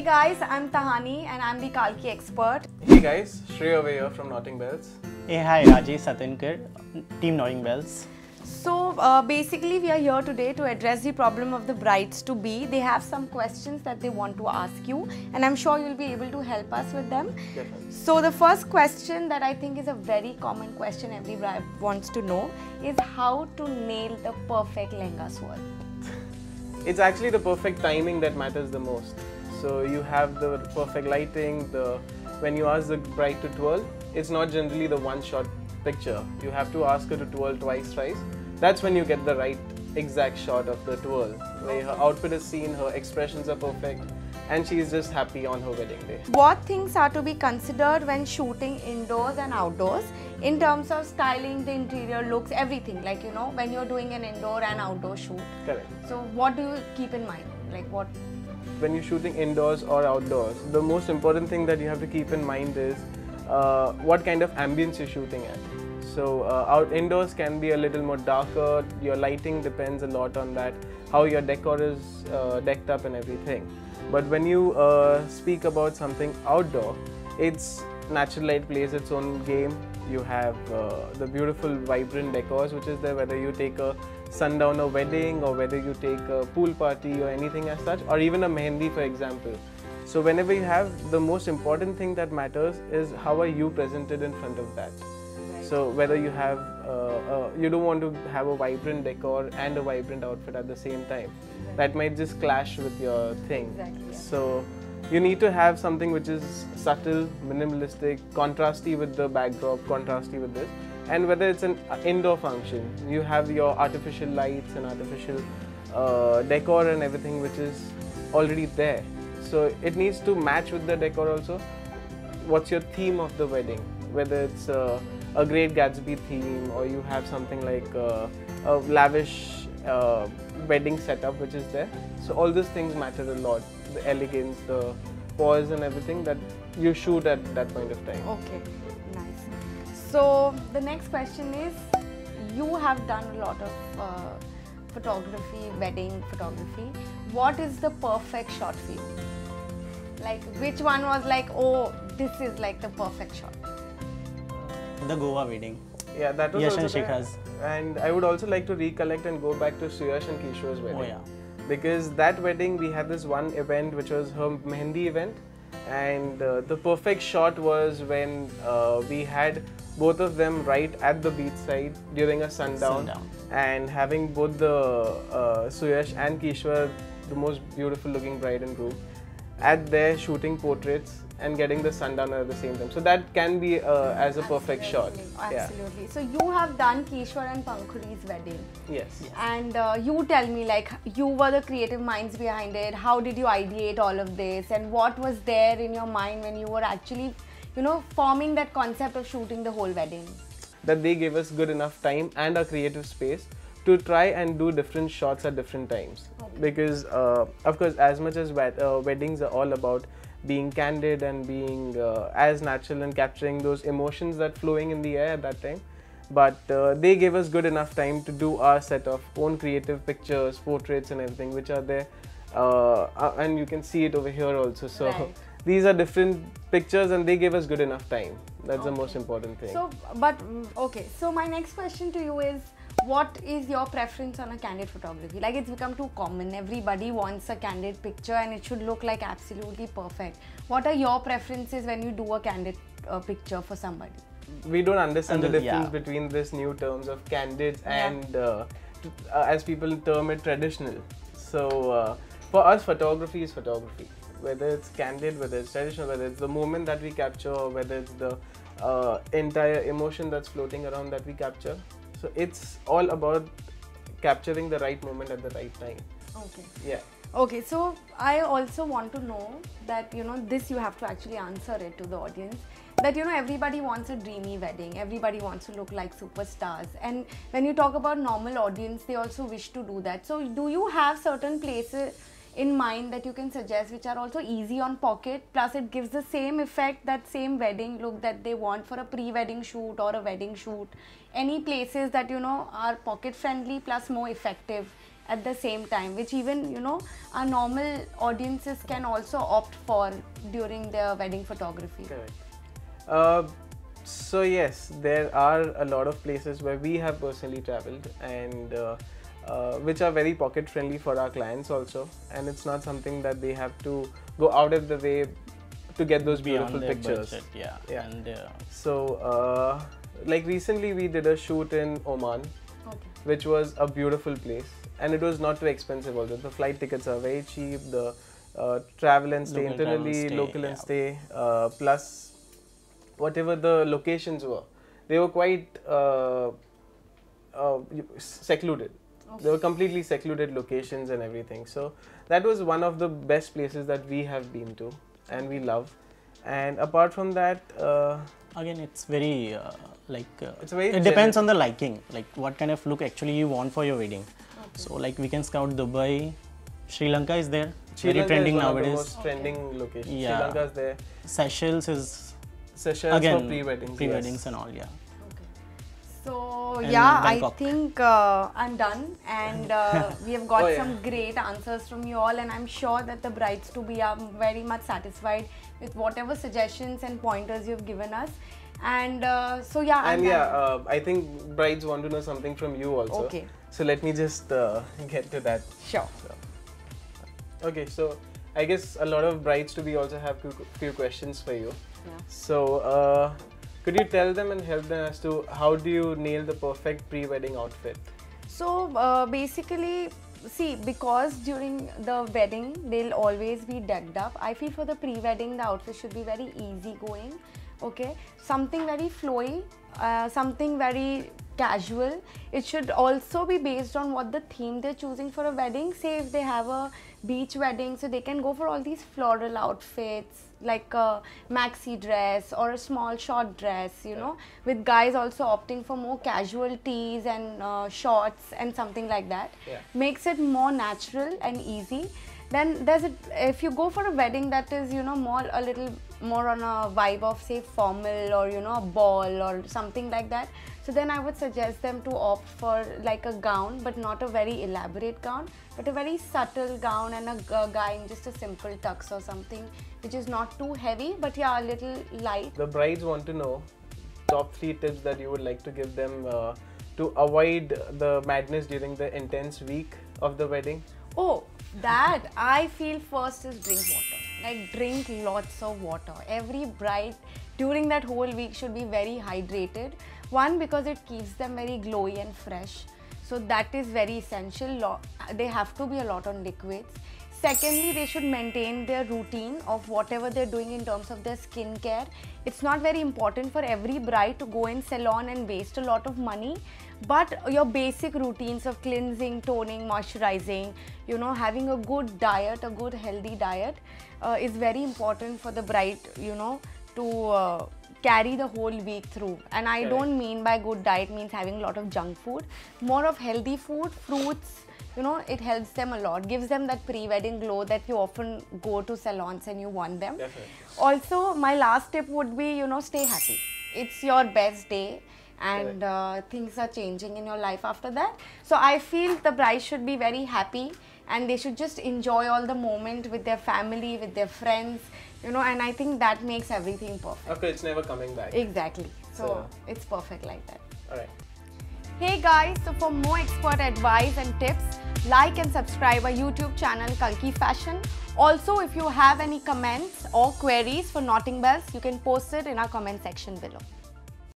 Hey guys, I'm Tahani and I'm the Kalki expert. Hey guys, Shrey over here from Knotting Bells. Hey, hi, Rajesh Satinkar, Team Knotting Bells. So uh, basically, we are here today to address the problem of the brides to be. They have some questions that they want to ask you, and I'm sure you'll be able to help us with them. Definitely. So the first question that I think is a very common question every bride wants to know is how to nail the perfect lehenga swirl. It's actually the perfect timing that matters the most. So you have the perfect lighting, the when you ask the bride to twirl, it's not generally the one shot picture. You have to ask her to twirl twice, thrice. That's when you get the right exact shot of the twirl, where her outfit is seen, her expressions are perfect, and she is just happy on her wedding day. What things are to be considered when shooting indoors and outdoors in terms of styling, the interior looks, everything? Like, you know, when you're doing an indoor and outdoor shoot. Correct. So, what do you keep in mind? Like, what? When you're shooting indoors or outdoors, the most important thing that you have to keep in mind is uh, what kind of ambience you're shooting at. So uh, out indoors can be a little more darker. Your lighting depends a lot on that. How your decor is uh, decked up and everything. But when you uh, speak about something outdoor, it's natural light plays its own game. You have uh, the beautiful, vibrant decors, which is there. Whether you take a sundowner wedding or whether you take a pool party or anything as such, or even a mehendi, for example. So whenever you have the most important thing that matters is how are you presented in front of that. So whether you have, uh, uh, you don't want to have a vibrant decor and a vibrant outfit at the same time. That might just clash with your thing. Exactly, yeah. So you need to have something which is subtle, minimalistic, contrasty with the backdrop, contrasty with this. And whether it's an indoor function, you have your artificial lights and artificial uh, decor and everything which is already there. So it needs to match with the decor also. What's your theme of the wedding? Whether it's uh, a great Gatsby theme or you have something like uh, a lavish uh, wedding setup which is there. So all these things matter a lot. The elegance, the pose and everything that you shoot at that point of time. Okay. So, the next question is you have done a lot of uh, photography, wedding photography. What is the perfect shot for you? Like, which one was like, oh, this is like the perfect shot? The Goa wedding. Yeah, that was Yash also and there. Shikha's. And I would also like to recollect and go back to Suyash and Kishwar's wedding. Oh, yeah. Because that wedding, we had this one event which was her mehendi event, and uh, the perfect shot was when uh, we had both of them right at the beach side during a sundown, Sundown. and having both the uh, Suyash and Kishwar, the most beautiful looking bride and groom, at there shooting portraits and getting the sundown at the same time. So that can be uh, as a perfect shot. Absolutely, Yeah. Absolutely. So, you have done Kishwar and Pankhuri's wedding. Yes. And uh, you tell me, like, you were the creative minds behind it. How did you ideate all of this? And what was there in your mind when you were actually, you know, forming that concept of shooting the whole wedding? that they gave us good enough time and a creative space to try and do different shots at different times because uh, of course as much as wed- uh, weddings are all about being candid and being uh, as natural and capturing those emotions that flowing in the air at that time but uh, they gave us good enough time to do our set of own creative pictures portraits and everything which are there uh, uh, and you can see it over here also so Right. These are different pictures and they gave us good enough time that's the most important thing So, but mm, okay. So, my next question to you is what is your preference on a candid photography? Like, it's become too common. Everybody wants a candid picture and it should look like absolutely perfect. What are your preferences when you do a candid uh, picture for somebody? we don't understand the difference yeah. between this new terms of candid Yeah. and uh, t- uh, as people term it traditional so uh, for us photography is photography whether it's candid whether it's traditional whether it's the moment that we capture or whether it's the uh, entire emotion that's floating around that we capture so it's all about capturing the right moment at the right time Okay. yeah Okay, so I also want to know that you know this you have to actually answer it to the audience that you know everybody wants a dreamy wedding, everybody wants to look like superstars, and when you talk about normal audience, they also wish to do that. So, do you have certain places in mind that you can suggest which are also easy on pocket, plus it gives the same effect, that same wedding look that they want for a pre-wedding shoot or a wedding shoot? Any places that you know are pocket friendly plus more effective at the same time, which even you know our normal audiences can also opt for during their wedding photography. Correct. Uh, so yes, there are a lot of places where we have personally traveled and uh, uh, which are very pocket friendly for our clients also, and it's not something that they have to go out of the way to get those beautiful their pictures. budget, yeah. Yeah. And uh, So, uh, like recently, we did a shoot in Oman, Okay. which was a beautiful place, and it was not too expensive. Also, the flight tickets are very cheap. The uh, travel and stay Local travel and internally, stay, local yeah. and stay, uh, plus whatever the locations were, they were quite uh, you- secluded. They were completely secluded locations and everything. So that was one of the best places that we have been to, and we love. And apart from that. Uh, again, it's very uh, like uh, It's very it depends on the liking, like what kind of look actually you want for your wedding. So like we can scout Dubai, Sri Lanka is there, Sri very Lanka trending is one nowadays. Of the most trending locations. Yeah. Sri Lanka is there. Seychelles is Seychelles again for pre-weddings. pre-weddings yes. and all. Yeah. So And yeah, Bangkok. I think uh, I'm done, and uh, we have got Oh, yeah. some great answers from you all, and I'm sure that the brides to be are very much satisfied with whatever suggestions and pointers you've given us. And uh, so yeah, I'm And yeah, uh, I think brides want to know something from you also. Okay. So let me just uh, get to that. sure. Okay, so I guess a lot of brides to be also have few, few questions for you. Yeah. So uh, could you tell them and help them as to how do you nail the perfect pre-wedding outfit? So uh, basically, see, because during the wedding they'll always be decked up. I feel for the pre-wedding the outfit should be very easy going. Okay, something very flowy, uh, something very casual. It should also be based on what the theme they're choosing for a wedding. Say if they have a beach wedding, so they can go for all these floral outfits like a maxi dress or a small short dress, you know, with guys also opting for more casual tees and uh, shorts and something like that. Yeah. Makes it more natural and easy. Then there's a, if you go for a wedding that is, you know, more a little more on a vibe of say formal or you know a ball or something like that. So then I would suggest them to opt for like a gown, but not a very elaborate gown, but a very subtle gown and a guy in just a simple tux or something, which is not too heavy, but yeah, a little light. The brides want to know top three tips that you would like to give them uh, to avoid the madness during the intense week of the wedding. Oh, that I feel first is drink water. Like drink lots of water. Every bride during that whole week should be very hydrated. One because it keeps them very glowy and fresh. So that is very essential. They have to be a lot on liquids. Secondly, they should maintain their routine of whatever they're doing in terms of their skincare. It's not very important for every bride to go in salon and waste a lot of money, but your basic routines of cleansing, toning, moisturizing, you know, having a good diet, a good healthy diet uh, is very important for the bride, you know, to uh, carry the whole week through. And I Correct. don't mean by good diet means having a lot of junk food, more of healthy food, fruits, you know, it helps them a lot, gives them that pre wedding glow that you often go to salons and you want them. Definitely. Also, my last tip would be, you know, stay happy. It's your best day and uh, things are changing in your life after that. So I feel the bride should be very happy and they should just enjoy all the moment with their family, with their friends, you know, and I think that makes everything perfect. Okay, it's never coming back. Exactly. So So- it's perfect like that. All right. Hey guys, so for more expert advice and tips, like and subscribe our YouTube channel Kalki Fashion. Also, if you have any comments or queries for Knotting Bells, you can post it in our comment section below.